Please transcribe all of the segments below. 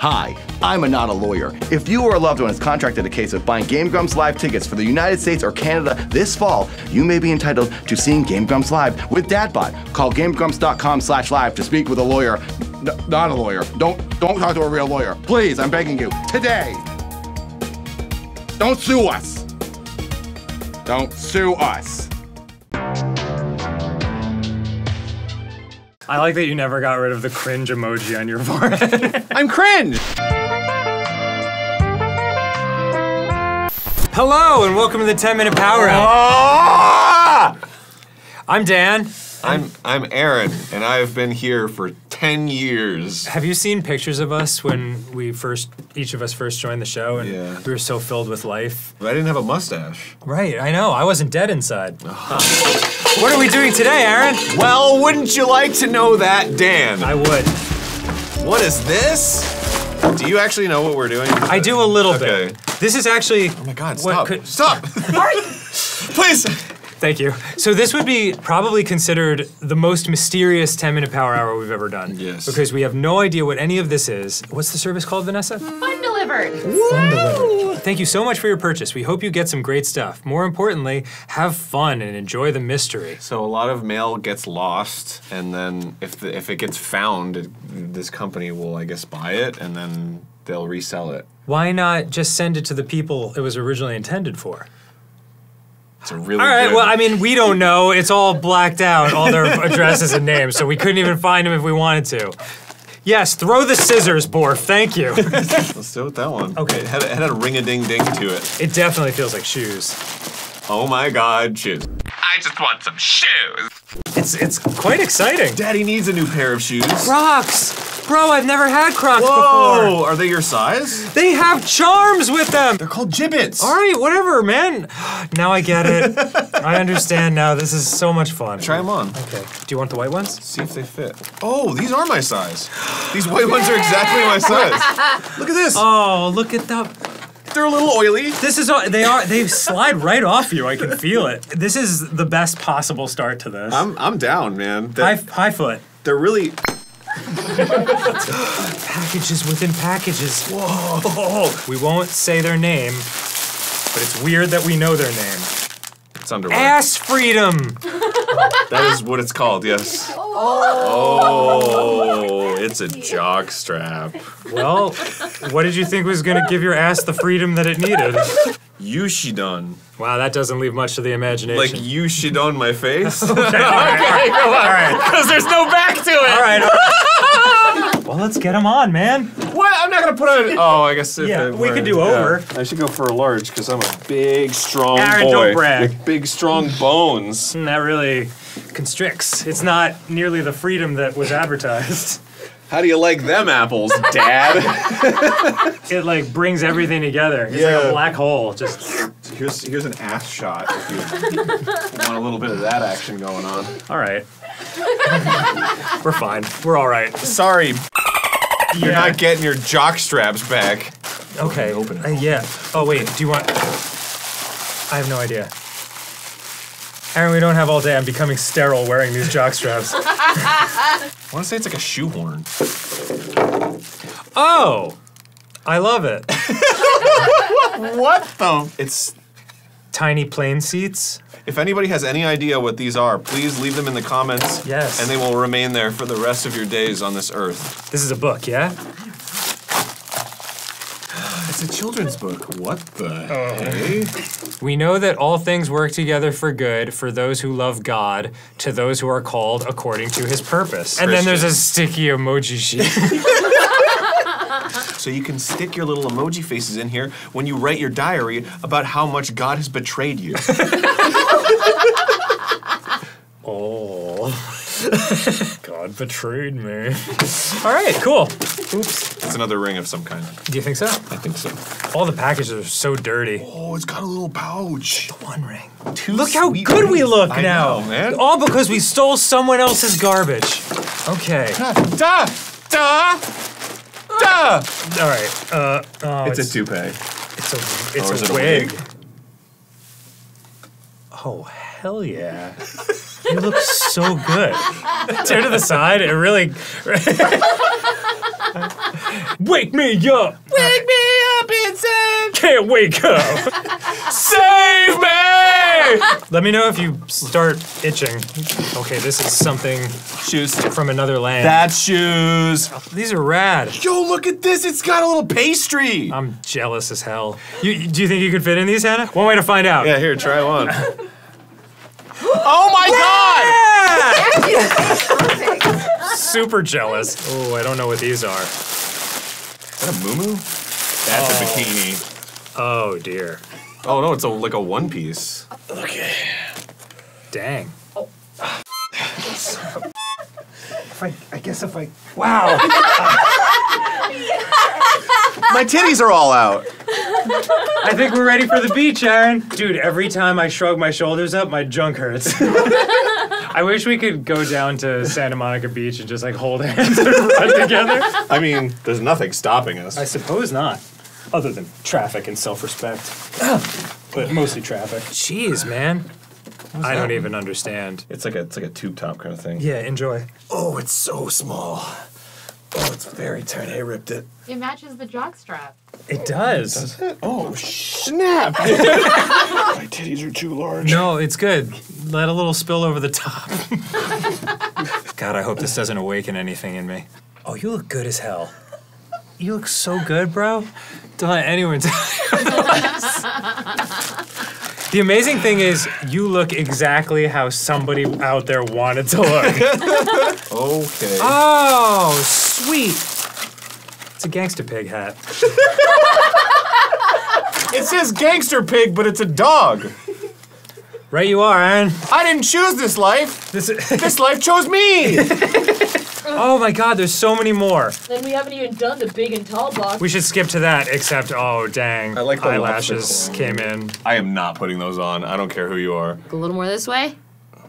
Hi, I'm not a lawyer. If you or a loved one is contracted a case of buying Game Grumps live tickets for the United States or Canada this fall, you may be entitled to seeing Game Grumps live with DadBot. Call GameGrumps.com slash live to speak with a lawyer. N- not a lawyer. Don't don't talk to a real lawyer. Please, I'm begging you. Today. Don't sue us. Don't sue us. I like that you never got rid of the cringe emoji on your forehead. I'm cringe. Hello and welcome to the 10 Minute Power Hour. Ah! I'm Dan. I'm I'm Arin, and I've been here for ten years. Have you seen pictures of us when we first, each of us first joined the show and Yeah. we were so filled with life? But I didn't have a mustache. Right, I know. I wasn't dead inside. What are we doing today, Arin? Well, wouldn't you like to know that, Dan? I would. what is this? Do you actually know what we're doing? I do a little Okay. bit. This is actually. Oh my God! what Stop! could- Stop! Please. Thank you. So this would be probably considered the most mysterious 10 minute power hour we've ever done. Yes. Because we have no idea what any of this is. What's the service called, Vanessa? Fun delivered. Thank you so much for your purchase. We hope you get some great stuff. More importantly, have fun and enjoy the mystery. So a lot of mail gets lost, and then if the, if it gets found, it, this company will, I guess, buy it, and then they'll resell it. Why not just send it to the people it was originally intended for? It's a really All right, good- well, I mean, we don't know. It's all blacked out, all their addresses and names, so we couldn't even find them if we wanted to. Yes, throw the scissors, Borf. Thank you. Let's do it with that one. Okay. It had, it had a ring a ding ding to it. It definitely feels like shoes. Oh my God, shoes. I just want some shoes. It's it's quite exciting. Daddy needs a new pair of shoes. Crocs! Bro, I've never had Crocs Whoa! before. Are they your size? They have charms with them. They're called Jibbitz. All right, whatever, man. Now I get it. I understand now. This is so much fun. Try them on. Okay. Do you want the white ones? See if they fit. Oh, these are my size. These white ones are exactly my size. Look at this. Oh, look at that. They're a little oily. This is all they are. They slide right off you. I can feel it. This is the best possible start to this. I'm I'm down, man. high, They, high foot. they're really. Packages within packages. Whoa. We won't say their name, but it's weird that we know their name. It's underwear. Ass freedom. That is what it's called. Yes. Oh, oh. It's a jock strap. Well, what did you think was going to give your ass the freedom that it needed? Ushidon. Wow, that doesn't leave much to the imagination. Like you shit on my face. all right, Because there's no back to it. all right. well, let's get them on, man. What? I'm not gonna put on. Oh, I guess if Yeah, we were- could do yeah. over. I should go for a large because I'm a big, strong Arin, boy don't brag. with big, strong bones. And that really constricts. It's not nearly the freedom that was advertised. How do you like them apples, Dad? It like brings everything together. It's like a black hole. Just here's here's an ass shot if you want a little bit of that action going on. all right. We're fine. We're all right. Sorry, you're Yeah. not getting your jock straps back. Okay. Open it. Uh, yeah. Oh wait. Do you want? I have no idea. Arin, we don't have all day. I'm becoming sterile wearing these jock straps. I want to say it's like a shoehorn. Oh, I love it. What the? It's. Tiny plane seats. If anybody has any idea what these are, please leave them in the comments. Yes. And they will remain there for the rest of your days on this earth. This is a book, yeah? It's a children's book. What the hey? We know that all things work together for good for those who love God, to those who are called according to his purpose. And then there's a sticky emoji sheet. So you can stick your little emoji faces in here when you write your diary about how much God has betrayed you. oh. God betrayed me. All right, cool. Oops. It's another ring of some kind. Do you think so? I think so. All the packages are so dirty. Oh, it's got a little pouch. The One ring. Two Look how sweet good we look I now. know, man. All because we stole someone else's garbage. Okay. Da, da, da. All right. Uh, oh, It's, a toupee. It's a it's Or is a it a wig. wig? Oh hell yeah! you look so good. Turn to the side. It really. Wake me up! Wake me up inside. Can't wake up! Save me! Let me know if you start itching. Okay, this is something Shoes. from another land. That's shoes. These are rad. Yo, look at this. It's got a little pastry. I'm jealous as hell. You, do you think you could fit in these, Hannah? One way to find out. yeah, here, try one. oh my god! Super jealous. Oh, I don't know what these are. Is that a moo That's a oh. bikini. Oh dear. Oh no, it's a, like a one piece. Okay. Dang. Oh. If I, I guess if I. Wow. My titties are all out. I think we're ready for the beach, Arin. Dude, every time I shrug my shoulders up, my junk hurts. I wish we could go down to Santa Monica Beach and just like hold hands and run together. I mean, there's nothing stopping us. I suppose not. Other than traffic and self respect. but mostly traffic. Jeez, man. I don't even understand. It's like a it's like a tube top kind of thing. Yeah, enjoy. Oh, it's so small. Oh, it's very tight. I ripped it. It matches the jog jockstrap. It does. Does it? Oh, oh snap! My titties are too large. No, it's good. Let a little spill over the top. God, I hope this doesn't awaken anything in me. Oh, you look good as hell. You look so good, bro. Don't let anyone tell you otherwise. The amazing thing is, you look exactly how somebody out there wanted to look. Okay. oh, sweet. It's a gangster pig hat. It says gangster pig, but it's a dog. Right, you are, Arin. I didn't choose this life. This This life chose me. oh my God, there's so many more. Then we haven't even done the big and tall box. We should skip to that, except, oh, dang. I like the eyelashes came in. I am not putting those on. I don't care who you are. a little more this way. Oh,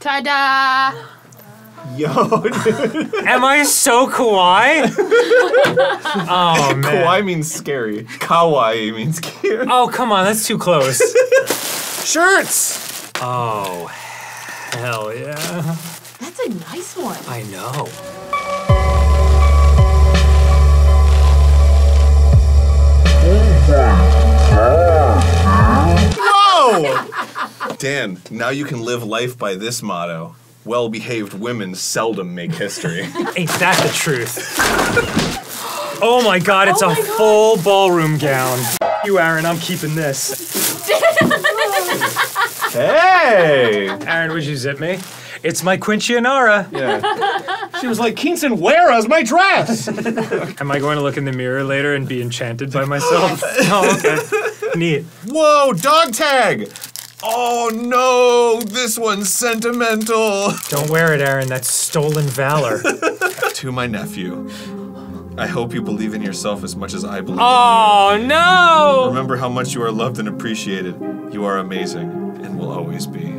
Ta-da! Yo, Am I so kawaii? oh man. kawaii means scary. Kawaii means cute. Oh come on, that's too close. Shirts. oh hell yeah. That's a nice one. I know. Whoa! Dan, now you can live life by this motto. Well-behaved women seldom make history. Ain't that the truth? Oh my god, it's Oh a my God. full ballroom gown. You Arin, I'm keeping this. hey! Arin, would you zip me? It's my Quinceañera. Yeah. She was like, is my dress? Am I going to look in the mirror later and be enchanted by myself? oh, okay. Neat. Whoa, dog tag! Oh no, this one's sentimental. Don't wear it, Arin. That's stolen valor. to my nephew, I hope you believe in yourself as much as I believe oh in you. Oh no! Remember how much you are loved and appreciated. You are amazing and will always be.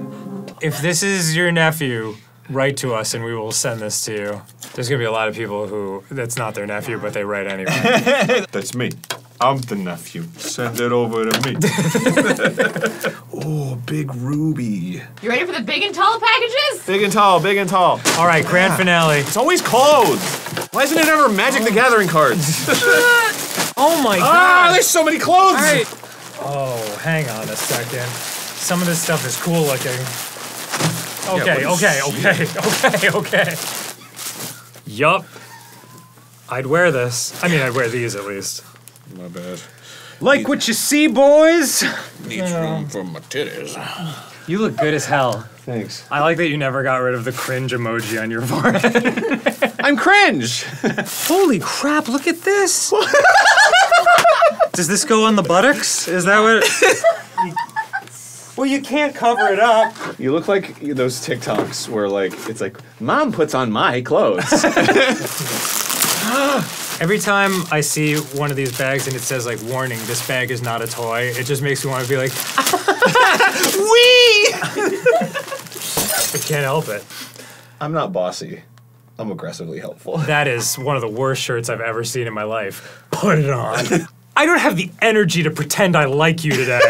If this is your nephew, write to us and we will send this to you. There's gonna be a lot of people who that's not their nephew, but they write anyway. That's me. I'm the nephew. Send it over to me. oh, big ruby. You ready for the big and tall packages? Big and tall, big and tall. All right, grand finale. It's always clothes. Why isn't it ever Magic the Gathering cards? Oh my ah, god! there's so many clothes. All right. Oh, hang on a second. Some of this stuff is cool looking. Okay, but okay, shit. okay, okay, okay. Yup. I'd wear this. I mean, I'd wear these at least. My bad. Like what you see, boys? Needs room for my titties. You look good as hell. Thanks. I like that you never got rid of the cringe emoji on your forehead. I'm cringe. Holy crap, look at this! Does this go on the buttocks? Is that what? Well, you can't cover it up. You look like those TikToks where like it's like mom puts on my clothes. Every time I see one of these bags and it says like warning, this bag is not a toy, it just makes me want to be like, Wee! I can't help it. I'm not bossy. I'm aggressively helpful. That is one of the worst shirts I've ever seen in my life. Put it on. I don't have the energy to pretend I like you today.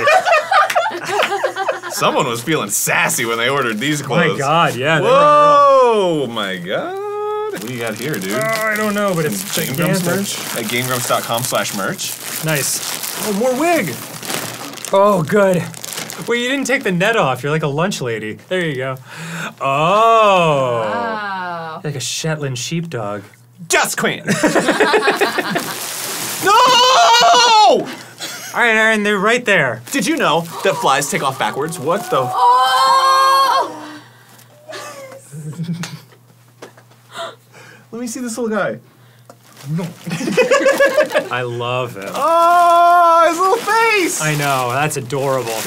Someone was feeling sassy when they ordered these clothes. my god, yeah. they were on a roll. Whoa, my god. What do you got here, dude? Oh, I don't know, but it's Game Grumps merch at GameGrumps.com slash merch. Nice. Oh, more wig. Oh, good. Wait, you didn't take the net off. You're like a lunch lady. There you go. Oh. Oh. Like a Shetland sheepdog. Just Queen. no! All right, Arin, they're right there. Did you know that flies take off backwards? What the? Oh! Let me see this little guy. No. I love him. Oh, his little face. I know, that's adorable.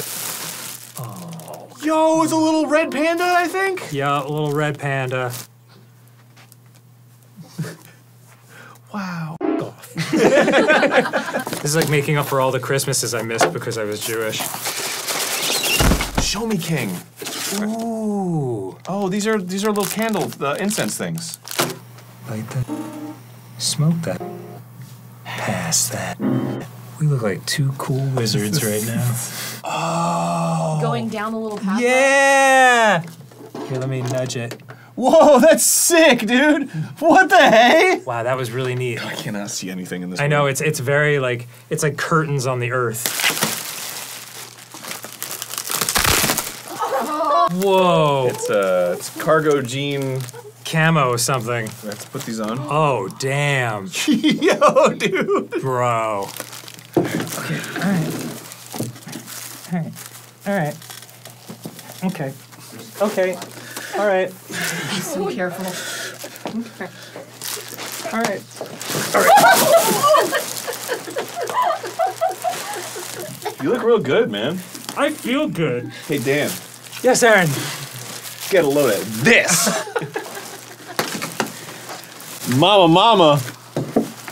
Oh. Yo, it's a little red panda, I think. Yeah, a little red panda. Wow. This is like making up for all the Christmases I missed because I was Jewish. Show me King. Ooh. Oh, these are these are little candle, the incense things. Light that. Smoke that. Pass that. We look like two cool wizards right now. Oh. Going down the little path. Yeah! Here, let me nudge it. Whoa, that's sick, dude. What the hey? Wow, that was really neat. I cannot see anything in this. I know it's it's very like it's like curtains on the earth. Whoa, It's uh, it's cargo jean. camo something. Let's put these on. Oh damn, Yo, dude. bro. Okay, alright. Alright, All right. Okay. Okay. All right. Be so oh. careful. All right. You look real good, man. I feel good. Hey, Dan, Yes, Arin. get a load of this. mama, mama.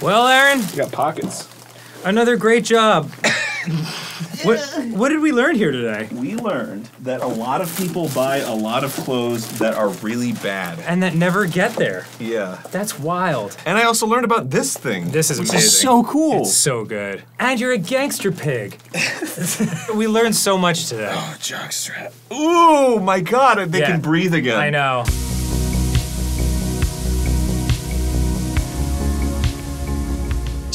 Well, Arin, You got pockets. another great job. what what did we learn here today? We learned that a lot of people buy a lot of clothes that are really bad. And that never get there. Yeah. That's wild. And I also learned about this thing. This is which amazing. is so cool. It's so good. And you're a gangster pig. we learned so much today. Oh, jockstrap. Ooh, my God! They Yeah. can breathe again. I know.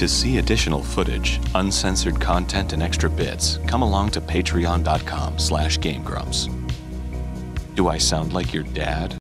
To see additional footage, uncensored content, and extra bits, come along to patreon.com slash gamegrumps. Do I sound like your dad?